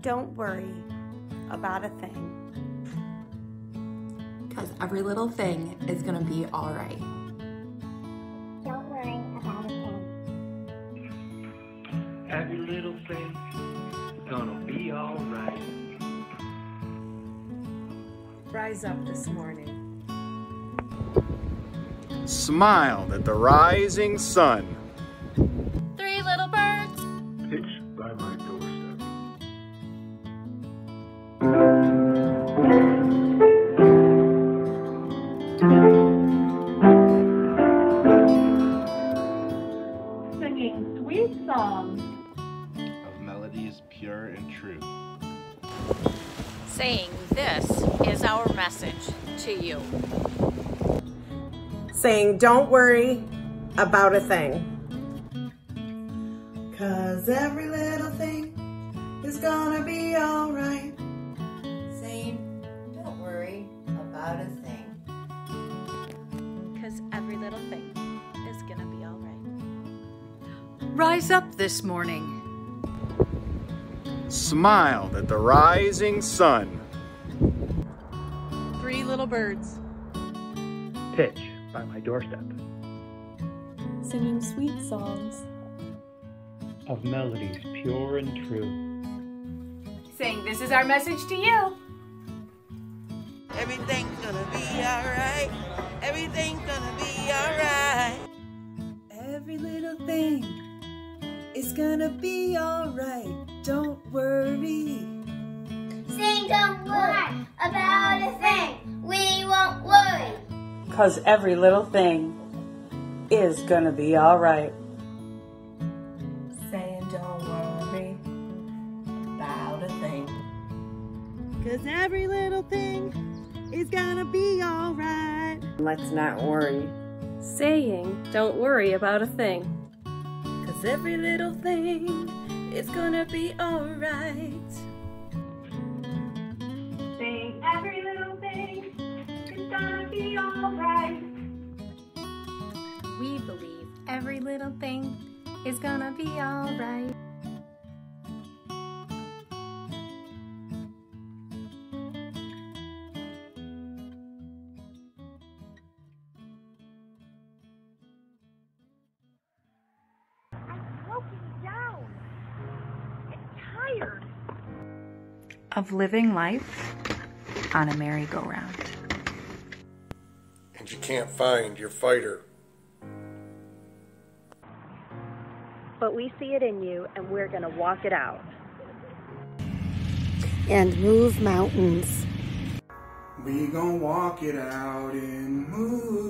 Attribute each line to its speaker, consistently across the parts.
Speaker 1: don't worry about a thing.
Speaker 2: Because every little thing is going to be all right.
Speaker 3: Don't worry about a thing.
Speaker 4: Every little thing is gonna be alright.
Speaker 5: Rise up this morning.
Speaker 6: Smiled at the rising sun.
Speaker 7: Sweet songs
Speaker 8: of melodies pure and true.
Speaker 9: Saying this is our message to you.
Speaker 5: Saying, don't worry about a thing.
Speaker 10: Cause every little thing is gonna be alright.
Speaker 11: Rise up this morning.
Speaker 6: Smiled at the rising sun.
Speaker 11: Three little birds.
Speaker 4: Pitch by my doorstep.
Speaker 12: Singing sweet songs
Speaker 4: of melodies pure and true.
Speaker 13: Saying, This is our message to you.
Speaker 14: Everything's gonna be alright. Everything's gonna be alright.
Speaker 10: Every little thing is gonna be alright. Don't worry.
Speaker 3: Sing, don't worry about a thing. We won't worry.
Speaker 5: Because every little thing is gonna be alright.
Speaker 15: Saying, don't worry about a thing.
Speaker 10: Cause every little thing is gonna be alright.
Speaker 5: Let's not worry.
Speaker 12: Saying, don't worry about a thing.
Speaker 10: Cause every little thing is gonna be alright.
Speaker 7: Saying every little thing is gonna be alright.
Speaker 1: We believe every little thing is gonna be alright.
Speaker 7: Tired.
Speaker 16: Of living life on a merry-go-round.
Speaker 17: And you can't find your fighter.
Speaker 12: But we see it in you and we're going to walk it out.
Speaker 1: And move mountains.
Speaker 18: We gonna walk it out and move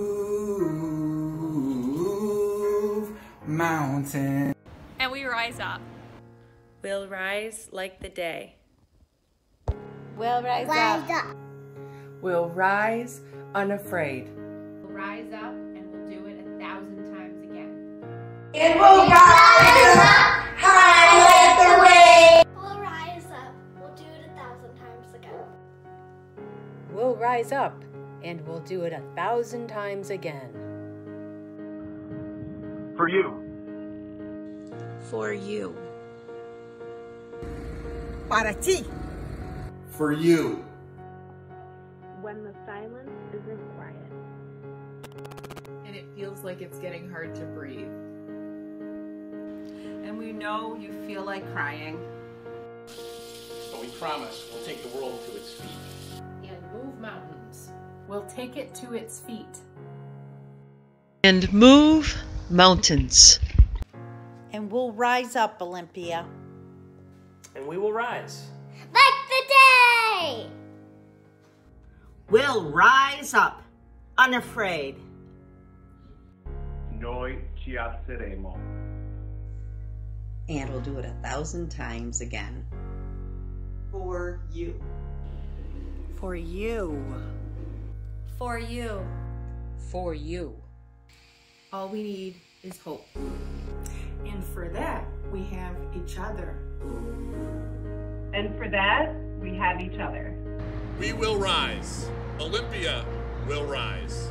Speaker 18: mountain.
Speaker 9: And we rise up.
Speaker 12: We'll rise like the day.
Speaker 15: We'll rise,
Speaker 3: Rise
Speaker 15: up.
Speaker 3: up.
Speaker 5: We'll rise unafraid.
Speaker 13: We'll rise up and we'll do it a thousand times again.
Speaker 10: And we'll rise up high like the wave.
Speaker 3: We'll rise up. We'll do it a thousand times again.
Speaker 11: We'll rise up and we'll do it a thousand times again.
Speaker 4: For you.
Speaker 11: For you.
Speaker 10: Para ti.
Speaker 18: For you.
Speaker 12: When the silence isn't quiet.
Speaker 5: And it feels like it's getting hard to breathe. And we know you feel like crying.
Speaker 8: But we promise we'll take the world to its feet.
Speaker 13: And move mountains.
Speaker 5: We'll take it to its feet.
Speaker 19: And move mountains.
Speaker 15: And we'll rise up, Olympia.
Speaker 20: And we will rise.
Speaker 3: Like the day.
Speaker 15: We'll rise up, unafraid.
Speaker 4: Noi ci alzeremo.
Speaker 15: And we'll do it a thousand times again.
Speaker 10: For you.
Speaker 15: For you.
Speaker 9: For you.
Speaker 11: For you.
Speaker 5: All we need is hope.
Speaker 10: And for that, we have each other.
Speaker 7: And for that, we have each other.
Speaker 8: We will rise. Olympia will rise.